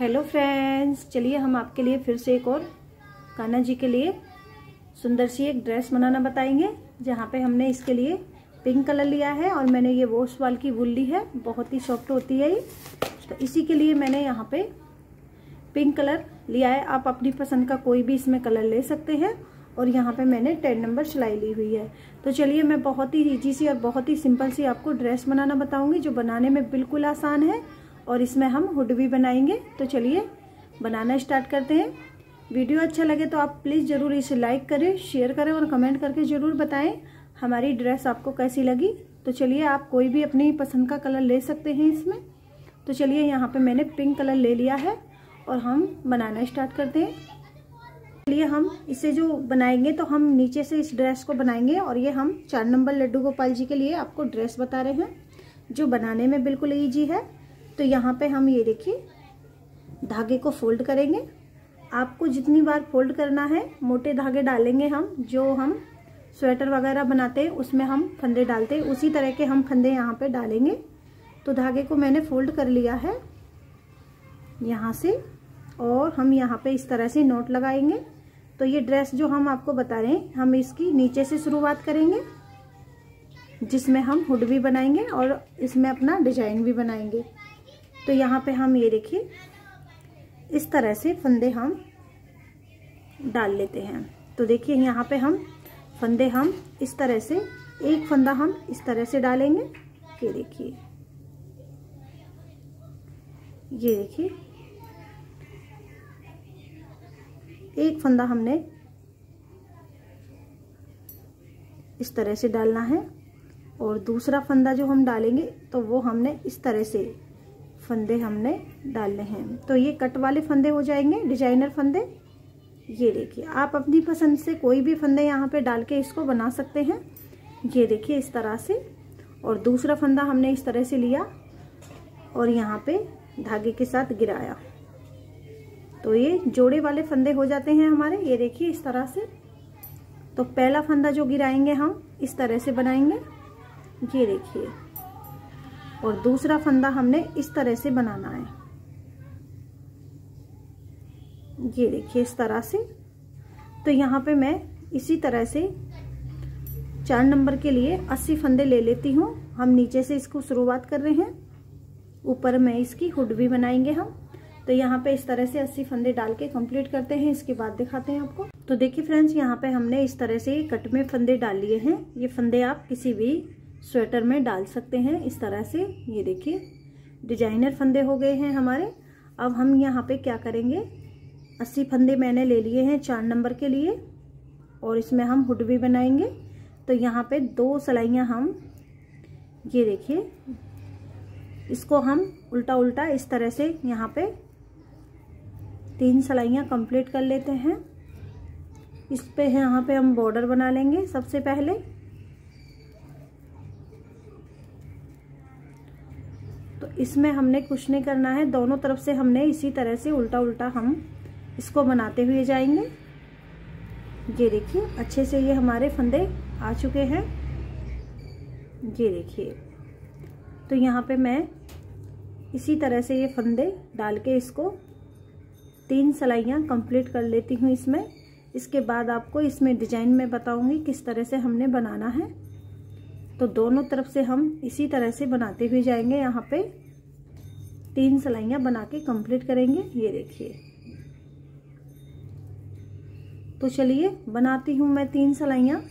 Hello friends चलिए, हम आपके लिए फिर से एक और कान्हा जी के लिए सुंदर सी एक ड्रेस बनाना बताएँगे, जहाँ पे हमने इसके लिए पिंक कलर लिया है और मैंने ये वॉश वाल की वुल ली है। बहुत ही सॉफ्ट होती है ये। तो इसी के लिए मैंने यहाँ पे पिंक कलर लिया है। आप अपनी पसंद का कोई भी इसमें कलर ले सकते हैं और यहाँ पे मैंने टेन नंबर सिलाई ली हुई है। तो चलिए, मैं बहुत ही ईजी सी और बहुत ही सिंपल सी आपको ड्रेस बनाना बताऊँगी, जो बनाने में बिल्कुल आसान है। और इसमें हम हुड भी बनाएँगे। तो चलिए, बनाना स्टार्ट करते हैं। वीडियो अच्छा लगे तो आप प्लीज़ ज़रूर इसे लाइक करें, शेयर करें और कमेंट करके ज़रूर बताएँ हमारी ड्रेस आपको कैसी लगी। तो चलिए, आप कोई भी अपनी पसंद का कलर ले सकते हैं इसमें। तो चलिए, यहाँ पे मैंने पिंक कलर ले लिया है और हम बनाना स्टार्ट करते हैं। चलिए, हम इसे जो बनाएँगे तो हम नीचे से इस ड्रेस को बनाएँगे और ये हम चार नंबर लड्डू गोपाल जी के लिए आपको ड्रेस बता रहे हैं, जो बनाने में बिल्कुल ईजी है। तो यहाँ पे हम ये देखिए, धागे को फोल्ड करेंगे। आपको जितनी बार फोल्ड करना है, मोटे धागे डालेंगे हम, जो हम स्वेटर वगैरह बनाते हैं, उसमें हम फंदे डालते हैं। उसी तरह के हम फंदे यहाँ पे डालेंगे। तो धागे को मैंने फोल्ड कर लिया है यहाँ से, और हम यहाँ पे इस तरह से नोट लगाएँगे। तो ये ड्रेस जो हम आपको बता रहे हैं, हम इसकी नीचे से शुरुआत करेंगे, जिसमें हम हुड भी बनाएँगे और इसमें अपना डिज़ाइन भी बनाएँगे। तो यहाँ पे हम ये देखिए, इस तरह से फंदे हम डाल लेते हैं। तो देखिए, यहाँ पे हम फंदे हम इस तरह से, एक फंदा हम इस तरह से डालेंगे। ये देखिए ये देखिए, एक फंदा हमने इस तरह से डालना है और दूसरा फंदा जो हम डालेंगे तो वो हमने इस तरह से फंदे हमने डालने हैं। तो ये कट वाले फंदे हो जाएँगे, डिज़ाइनर फंदे। ये देखिए, आप अपनी पसंद से कोई भी फंदे यहाँ पे डाल के इसको बना सकते हैं। ये देखिए, इस तरह से। और दूसरा फंदा हमने इस तरह से लिया और यहाँ पे धागे के साथ गिराया। तो ये जोड़े वाले फंदे हो जाते हैं हमारे। ये देखिए, इस तरह से। तो पहला फंदा जो गिराएँगे हम, इस तरह से बनाएँगे। ये देखिए और दूसरा फंदा हमने इस तरह से बनाना है। ये देखिए इस तरह से। तो यहाँ पे मैं इसी तरह से चार नंबर के लिए अस्सी फंदे ले लेती हूँ। हम नीचे से इसको शुरुआत कर रहे हैं। ऊपर में इसकी हुड भी बनाएँगे हम। तो यहाँ पे इस तरह से अस्सी फंदे डाल के कंप्लीट करते हैं। इसके बाद दिखाते हैं आपको। तो देखिए फ्रेंड्स यहाँ पे हमने इस तरह से कट में फंदे डाल लिए हैं। ये फंदे आप किसी भी स्वेटर में डाल सकते हैं। इस तरह से ये देखिए, डिज़ाइनर फंदे हो गए हैं हमारे। अब हम यहाँ पे क्या करेंगे? अस्सी फंदे मैंने ले लिए हैं चार नंबर के लिए, और इसमें हम हुड भी बनाएँगे। तो यहाँ पे दो सिलाइयाँ हम, ये देखिए, इसको हम उल्टा उल्टा इस तरह से यहाँ पे तीन सिलाइयाँ कंप्लीट कर लेते हैं। इस पे यहाँ पे हम बॉर्डर बना लेंगे सबसे पहले। तो इसमें हमने कुछ नहीं करना है। दोनों तरफ़ से हमने इसी तरह से उल्टा उल्टा हम इसको बनाते हुए जाएँगे। ये देखिए, अच्छे से ये हमारे फंदे आ चुके हैं। ये देखिए तो यहाँ पे मैं इसी तरह से ये फंदे डाल के इसको तीन सिलाइयाँ कंप्लीट कर लेती हूँ इसमें। इसके बाद आपको इसमें डिज़ाइन में बताऊँगी किस तरह से हमने बनाना है। तो दोनों तरफ़ से हम इसी तरह से बनाते हुए जाएँगे। यहाँ पे तीन सिलाइयाँ बना के कंप्लीट करेंगे। ये देखिए। तो चलिए, बनाती हूँ मैं तीन सिलाइयाँ।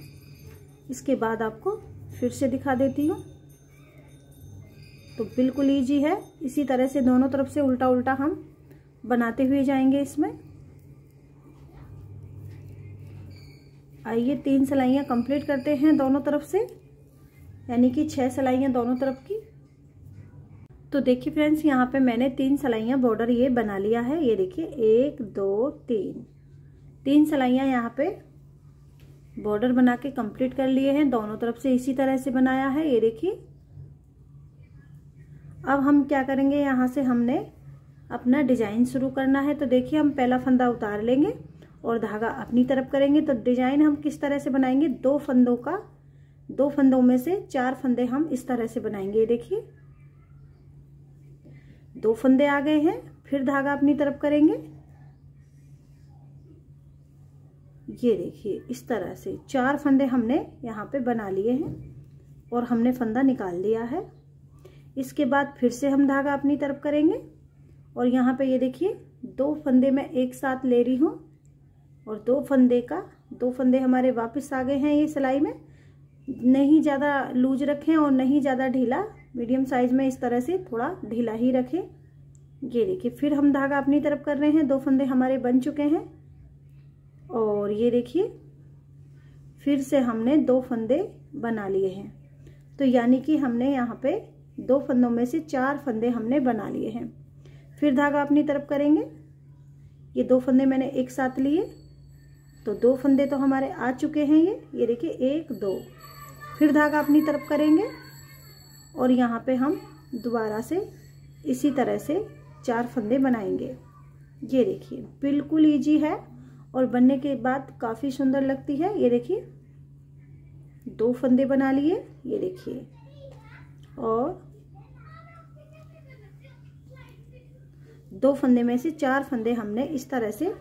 इसके बाद आपको फिर से दिखा देती हूँ। तो बिल्कुल ईजी है। इसी तरह से दोनों तरफ़ से उल्टा उल्टा हम बनाते हुए जाएँगे इसमें। आइए, तीन सिलाइयाँ कंप्लीट करते हैं दोनों तरफ़ से। यानी कि छह सिलाइयाँ दोनों तरफ़ की। तो देखिए फ्रेंड्स, यहाँ पे मैंने तीन सिलाइयाँ बॉर्डर ये बना लिया है। ये देखिए, एक, दो, तीन। तीन सिलाइयाँ यहाँ पे बॉर्डर बना के कंप्लीट कर लिए हैं। दोनों तरफ़ से इसी तरह से बनाया है। ये देखिए। अब हम क्या करेंगे? यहाँ से हमने अपना डिज़ाइन शुरू करना है। तो देखिए, हम पहला फंदा उतार लेंगे और धागा अपनी तरफ़ करेंगे। तो डिज़ाइन हम किस तरह से बनाएँगे? दो फंदों का दो फंदों में से चार फंदे हम इस तरह से बनाएँगे देखिए। दो फंदे आ गए हैं, फिर धागा अपनी तरफ़ करेंगे। ये देखिए, इस तरह से चार फंदे हमने यहाँ पे बना लिए हैं और हमने फंदा निकाल लिया है। इसके बाद फिर से हम धागा अपनी तरफ़ करेंगे और यहाँ पे ये देखिए, दो फंदे मैं एक साथ ले रही हूँ और दो फंदे का, दो फंदे हमारे वापस आ गए हैं ये सिलाई में। नहीं ज़्यादा लूज रखें और नहीं ज़्यादा ढीला। मीडियम साइज़ में इस तरह से थोड़ा ढीला ही रखें। ये देखिए, फिर हम धागा अपनी तरफ़ कर रहे हैं। दो फंदे हमारे बन चुके हैं। और ये देखिए, फिर से हमने दो फंदे बना लिए हैं। तो यानी कि हमने यहाँ पे दो फंदों में से चार फंदे हमने बना लिए हैं। फिर धागा अपनी तरफ़ करेंगे। ये दो फंदे मैंने एक साथ लिए। तो दो फंदे तो हमारे आ चुके हैं ये। ये देखिए, एक, दो। फिर धागा अपनी तरफ़ करेंगे और यहाँ पे हम दोबारा से इसी तरह से चार फंदे बनाएँगे। ये देखिए, बिल्कुल इजी है और बनने के बाद काफ़ी सुंदर लगती है। ये देखिए, दो फंदे बना लिए, ये देखिए, और दो फंदे में से चार फंदे हमने इस तरह से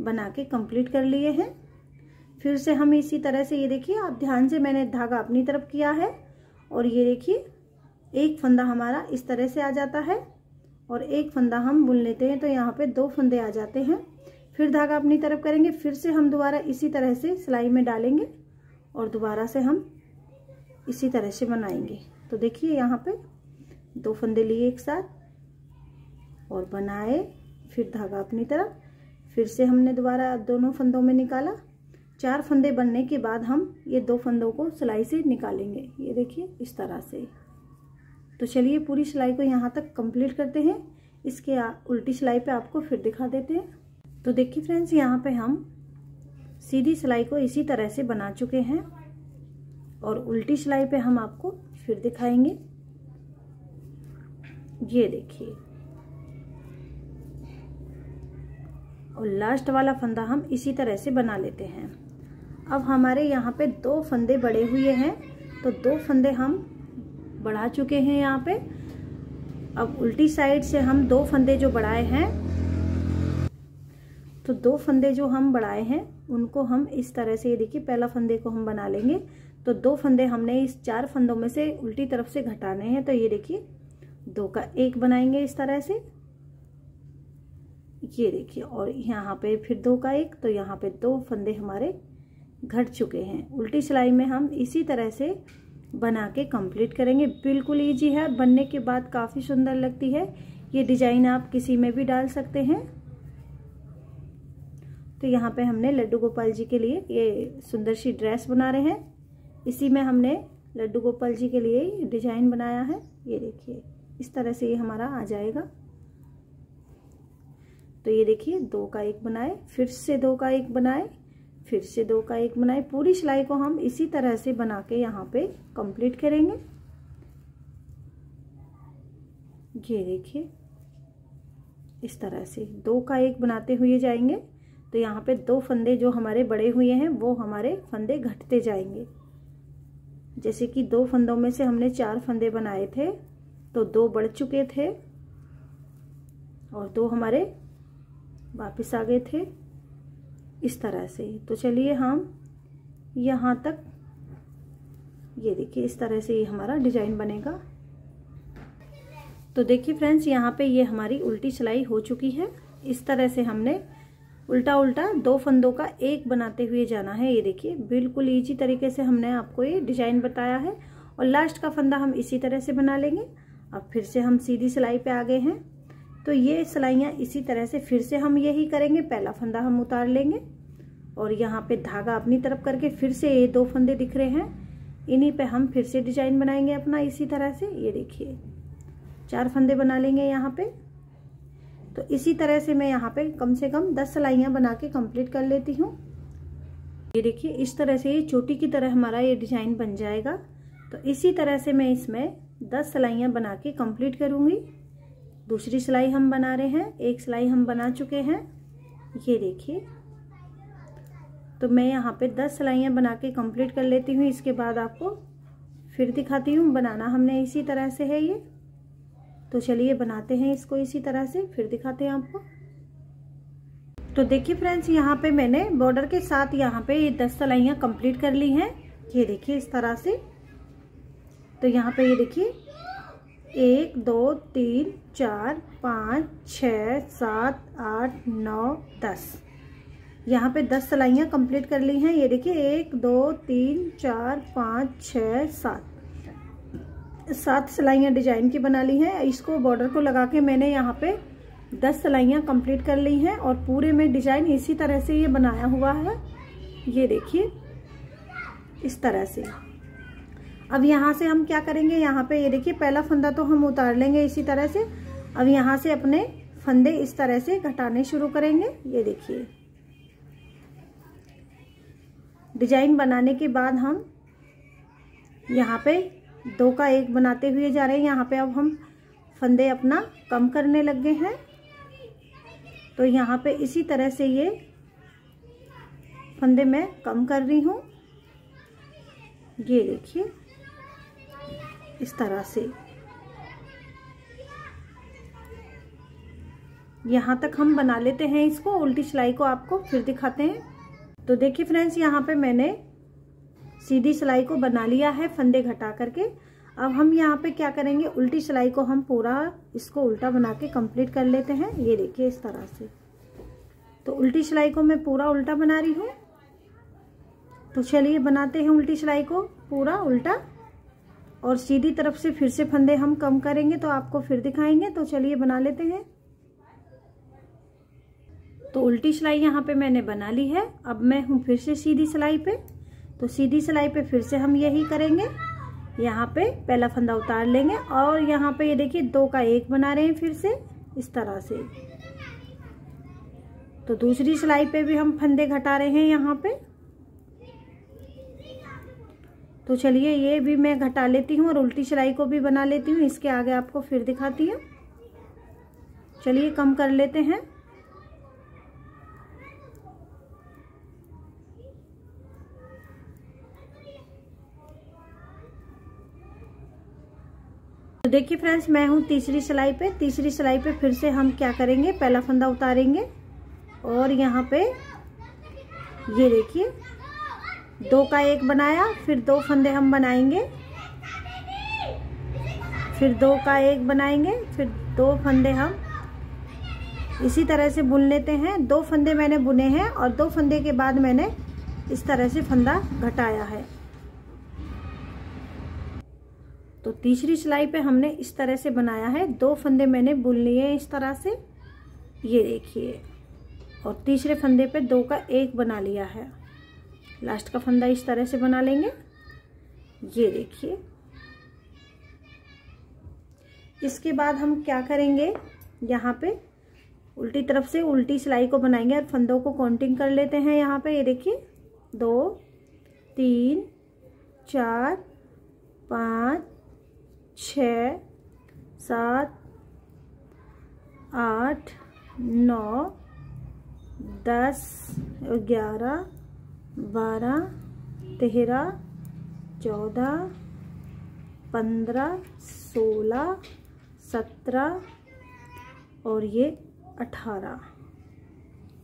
बना के कंप्लीट कर लिए हैं। फिर से हम इसी तरह से, ये देखिए, आप ध्यान से मैंने धागा अपनी तरफ़ किया है और ये देखिए, एक फंदा हमारा इस तरह से आ जाता है और एक फंदा हम बुन लेते हैं तो यहाँ पे दो फंदे आ जाते हैं। फिर धागा अपनी तरफ़ करेंगे, फिर से हम दोबारा इसी तरह से सिलाई में डालेंगे और दोबारा से हम इसी तरह से बनाएँगे। तो देखिए, यहाँ पे दो फंदे लिए एक साथ और बनाए, फिर धागा अपनी तरफ़, फिर से हमने दोबारा दोनों फंदों में निकाला चार फंदे बनने के बाद हम ये दो फंदों को सिलाई से निकालेंगे। ये देखिए, इस तरह से। तो चलिए, पूरी सिलाई को यहाँ तक कंप्लीट करते हैं। इसके उल्टी सिलाई पे आपको फिर दिखा देते हैं। तो देखिए फ्रेंड्स, यहाँ पे हम सीधी सिलाई को इसी तरह से बना चुके हैं और उल्टी सिलाई पे हम आपको फिर दिखाएँगे। ये देखिए। और लास्ट वाला फंदा हम इसी तरह से बना लेते हैं। अब हमारे यहाँ पे दो फंदे बड़े हुए हैं तो दो फंदे हम बढ़ा चुके हैं यहाँ पे। अब उल्टी साइड से हम दो फंदे जो बढ़ाए हैं तो दो फंदे जो हम बढ़ाए हैं, उनको हम इस तरह से, ये देखिए, पहला फंदे को हम बना लेंगे। तो दो फंदे हमने इस चार फंदों में से उल्टी तरफ़ से घटाने हैं तो ये देखिए, दो का एक बनाएँगे इस तरह से। ये देखिए, और यहाँ पे फिर दो का एक तो यहाँ पे दो फंदे हमारे घट चुके हैं। उल्टी सिलाई में हम इसी तरह से बना के कंप्लीट करेंगे। बिल्कुल ईजी है, बनने के बाद काफ़ी सुंदर लगती है। ये डिज़ाइन आप किसी में भी डाल सकते हैं। तो यहाँ पे हमने लड्डू गोपाल जी के लिए ये सुंदर सी ड्रेस बना रहे हैं। इसी में हमने लड्डू गोपाल जी के लिए डिज़ाइन बनाया है। ये देखिए, इस तरह से ये हमारा आ जाएगा। तो ये देखिए, दो का एक बनाए, फिर से दो का एक बनाए, फिर से दो का एक बनाए। पूरी सिलाई को हम इसी तरह से बना के यहाँ पे कंप्लीट करेंगे। ये देखिए, इस तरह से दो का एक बनाते हुए जाएँगे। तो यहाँ पे दो फंदे जो हमारे बड़े हुए हैं, वो हमारे फंदे घटते जाएँगे। जैसे कि दो फंदों में से हमने चार फंदे बनाए थे तो दो बढ़ चुके थे, और दो हमारे वापस आ गए थे इस तरह से। तो चलिए हम यहाँ तक, ये देखिए, इस तरह से ये हमारा डिज़ाइन बनेगा। तो देखिए फ्रेंड्स, यहाँ पे ये हमारी उल्टी सिलाई हो चुकी है। इस तरह से हमने उल्टा उल्टा दो फंदों का एक बनाते हुए जाना है। ये देखिए, बिल्कुल इजी तरीके से हमने आपको ये डिज़ाइन बताया है। और लास्ट का फंदा हम इसी तरह से बना लेंगे। अब फिर से हम सीधी सिलाई पे आ गए हैं। तो ये सिलाइयाँ इसी तरह से फिर से हम यही करेंगे। पहला फंदा हम उतार लेंगे और यहाँ पे धागा अपनी तरफ़ करके फिर से ये दो फंदे दिख रहे हैं। इन्हीं पे हम फिर से डिज़ाइन बनाएँगे अपना इसी तरह से। ये देखिए, चार फंदे बना लेंगे यहाँ पे। तो इसी तरह से मैं यहाँ पे कम से कम दस सिलाइयाँ बना के कंप्लीट कर लेती हूँ। ये देखिए, इस तरह से ये चोटी की तरह हमारा ये डिज़ाइन बन जाएगा। तो इसी तरह से मैं इसमें दस सिलाइयाँ बना के कंप्लीट करूँगी। दूसरी सिलाई हम बना रहे हैं, एक सिलाई हम बना चुके हैं। ये देखिए। तो मैं यहाँ पे दस सिलाइयाँ बना के कंप्लीट कर लेती हूँ, इसके बाद आपको फिर दिखाती हूँ, बनाना हमने इसी तरह से है ये। तो चलिए बनाते हैं इसको इसी तरह से, फिर दिखाते हैं आपको। तो देखिए फ्रेंड्स यहाँ पे मैंने बॉर्डर के साथ यहाँ पे ये दस सिलाइयाँ कंप्लीट कर ली हैं। ये देखिए इस तरह से। तो यहाँ पे ये देखिए एक, दो, तीन, चार, पाँच, छ, सात, आठ, नौ, दस। यहाँ पे दस सिलाइयाँ कंप्लीट कर ली हैं। ये देखिए, एक, दो, तीन, चार, पाँच, छ, सात। सात सिलाइयाँ डिज़ाइन की बना ली हैं। इसको बॉर्डर को लगा के मैंने यहाँ पे दस सिलाइयाँ कंप्लीट कर ली हैं और पूरे में डिज़ाइन इसी तरह से ये बनाया हुआ है। ये देखिए, इस तरह से। अब यहाँ से हम क्या करेंगे? यहाँ पे ये देखिए, पहला फंदा तो हम उतार लेंगे इसी तरह से। अब यहाँ से अपने फंदे इस तरह से घटाने शुरू करेंगे। ये देखिए। डिज़ाइन बनाने के बाद हम यहाँ पे दो का एक बनाते हुए जा रहे हैं। यहाँ पे अब हम फंदे अपना कम करने लग गए हैं। तो यहाँ पे इसी तरह से ये फंदे मैं कम कर रही हूँ। ये देखिए। इस तरह से। यहाँ तक हम बना लेते हैं इसको, उल्टी सिलाई को आपको फिर दिखाते हैं। तो देखिए फ्रेंड्स, यहाँ पे मैंने सीधी सिलाई को बना लिया है फंदे घटा करके। अब हम यहाँ पे क्या करेंगे, उल्टी सिलाई को हम पूरा इसको उल्टा बना के कंप्लीट कर लेते हैं। ये देखिए इस तरह से। तो उल्टी सिलाई को मैं पूरा उल्टा बना रही हूँ। तो चलिए बनाते हैं उल्टी सिलाई को, पूरा उल्टा और सीधी तरफ़ से फिर से फंदे हम कम करेंगे तो आपको फिर दिखाएँगे। तो चलिए बना लेते हैं। तो उल्टी सिलाई यहाँ पे मैंने बना ली है। अब मैं हूँ फिर से सीधी सिलाई पे। तो सीधी सिलाई पे फिर से हम यही करेंगे। यहाँ पे पहला फंदा उतार लेंगे और यहाँ पे ये देखिए दो का एक बना रहे हैं फिर से इस तरह से। तो दूसरी सिलाई पे भी हम फंदे घटा रहे हैं यहाँ पे। तो चलिए ये भी मैं घटा लेती हूँ और उल्टी सिलाई को भी बना लेती हूँ। इसके आगे आपको फिर दिखाती हूँ। चलिए कम कर लेते हैं। तो देखिए फ्रेंड्स, मैं हूँ तीसरी सिलाई पे। तीसरी सिलाई पे फिर से हम क्या करेंगे? पहला फंदा उतारेंगे। और यहाँ पे ये देखिए दो का एक बनाया, फिर दो फंदे हम बनाएँगे। फिर दो का एक बनाएँगे, फिर दो फंदे हम इसी तरह से बुन लेते हैं। दो फंदे मैंने बुने हैं और दो फंदे के बाद मैंने इस तरह से फंदा घटाया है। तो तीसरी सिलाई पे हमने इस तरह से बनाया है। दो फंदे मैंने बुन लिए इस तरह से। ये देखिए, और तीसरे फंदे पे दो का एक बना लिया है। लास्ट का फंदा इस तरह से बना लेंगे। ये देखिए। इसके बाद हम क्या करेंगे? यहाँ पे उल्टी तरफ़ से उल्टी सिलाई को बनाएँगे और फंदों को काउंटिंग कर लेते हैं यहाँ पे। ये देखिए। दो, तीन, चार, पाँच, छ, सात, आठ, नौ, दस, ग्यारह बारह, तेरह, चौदह, पंद्रह, सोलह, सत्रह और ये अठारह।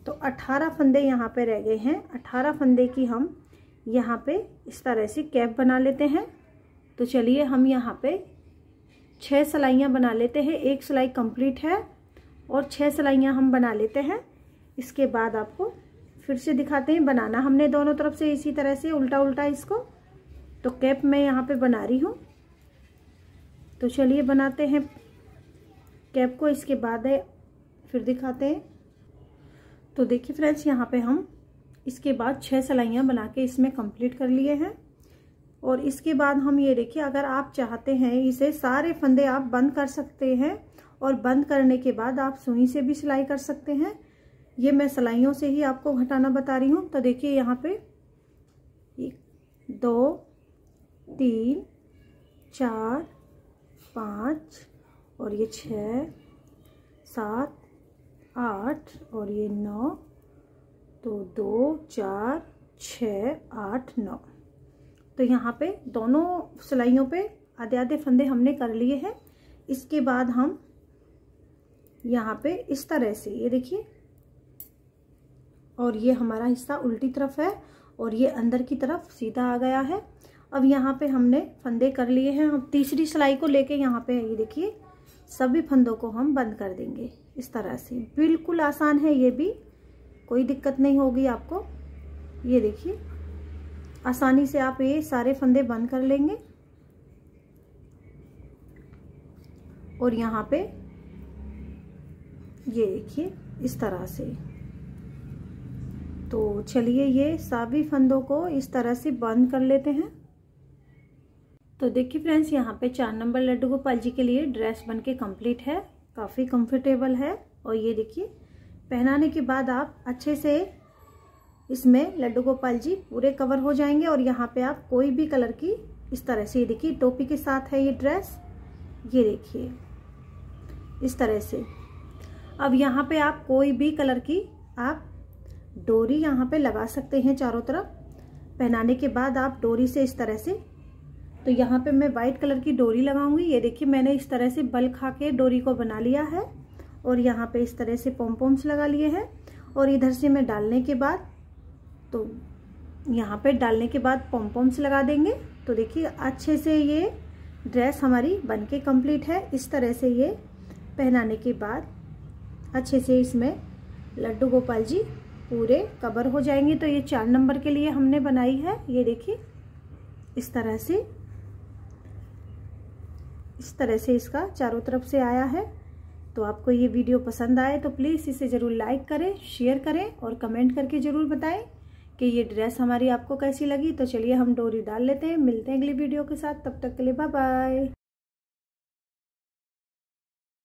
तो अठारह फंदे यहाँ पे रह गए हैं। अठारह फंदे की हम यहाँ पे इस तरह से कैप बना लेते हैं। तो चलिए हम यहाँ पे छः सिलाइयाँ बना लेते हैं। एक सिलाई कंप्लीट है और छः सिलाइयाँ हम बना लेते हैं। इसके बाद आपको फिर से दिखाते हैं, बनाना। हमने दोनों तरफ़ से इसी तरह से उल्टा उल्टा इसको। तो कैप मैं यहाँ पे बना रही हूँ। तो चलिए बनाते हैं। कैप को इसके बाद है, फिर दिखाते हैं। तो देखिए फ्रेंड्स, यहाँ पे हम इसके बाद छह सिलाइयाँ बना के इसमें कंप्लीट कर लिए हैं। और इसके बाद हम ये देखिए, अगर आप चाहते हैं इसे सारे फंदे आप बंद कर सकते हैं और बंद करने के बाद आप सुई से भी सिलाई कर सकते हैं। ये मैं सिलाइयों से ही आपको घटाना बता रही हूँ। तो देखिए यहाँ पे एक, दो, तीन, चार, पाँच, और ये छ, सात, आठ, और ये नौ तो दो, चार, छ, आठ, नौ। तो यहाँ पे दोनों सिलाइयों पे आधे आधे फंदे हमने कर लिए हैं। इसके बाद हम यहाँ पे इस तरह से, ये देखिए और ये हमारा हिस्सा उल्टी तरफ़ है और ये अंदर की तरफ़ सीधा आ गया है। अब यहाँ पे हमने फंदे कर लिए हैं। अब तीसरी सिलाई को लेके यहाँ पे ये देखिए, सभी फंदों को हम बंद कर देंगे इस तरह से। बिल्कुल आसान है ये भी। कोई दिक्कत नहीं होगी आपको। ये देखिए, आसानी से आप ये सारे फंदे बंद कर लेंगे। और यहाँ पे ये देखिए, इस तरह से। तो चलिए ये सभी फंदों को इस तरह से बंद कर लेते हैं। तो देखिए फ्रेंड्स, यहाँ पे चार नंबर लड्डू गोपाल जी के लिए ड्रेस बन के कंप्लीट है, काफ़ी कंफर्टेबल है। और ये देखिए, पहनाने के बाद आप अच्छे से इसमें लड्डू गोपाल जी पूरे कवर हो जाएँगे और यहाँ पे आप कोई भी कलर की इस तरह से, ये देखिए, टोपी के साथ है ये ड्रेस ये देखिए, इस तरह से। अब यहाँ पे आप कोई भी कलर की आप डोरी यहाँ पे लगा सकते हैं चारों तरफ़। पहनाने के बाद आप डोरी से इस तरह से तो यहाँ पे मैं वाइट कलर की डोरी लगाऊँगी। ये देखिए, मैंने इस तरह से बल खा के डोरी को बना लिया है और यहाँ पे इस तरह से पोम्पोम्स लगा लिए हैं और इधर से मैं डालने के बाद तो यहाँ पे डालने के बाद पोम्पोम्स लगा देंगे। तो देखिए, अच्छे से ये ड्रेस हमारी बन के कंप्लीट है। इस तरह से ये पहनाने के बाद अच्छे से इसमें लड्डू गोपाल जी पूरे कवर हो जाएँगे। तो ये चार नंबर के लिए हमने बनाई है। ये देखिए, इस तरह से, इस तरह से इसका चारों तरफ़ से आया है। तो आपको ये वीडियो पसंद आए तो प्लीज़ इसे ज़रूर लाइक करें, शेयर करें और कमेंट करके ज़रूर बताएँ कि ये ड्रेस हमारी आपको कैसी लगी। तो चलिए हम डोरी डाल लेते हैं। मिलते हैं अगली वीडियो के साथ। तब तक के लिए बाय बाय